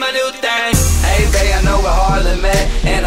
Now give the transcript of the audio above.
my new thing. Hey, babe, I know we're Harlem at.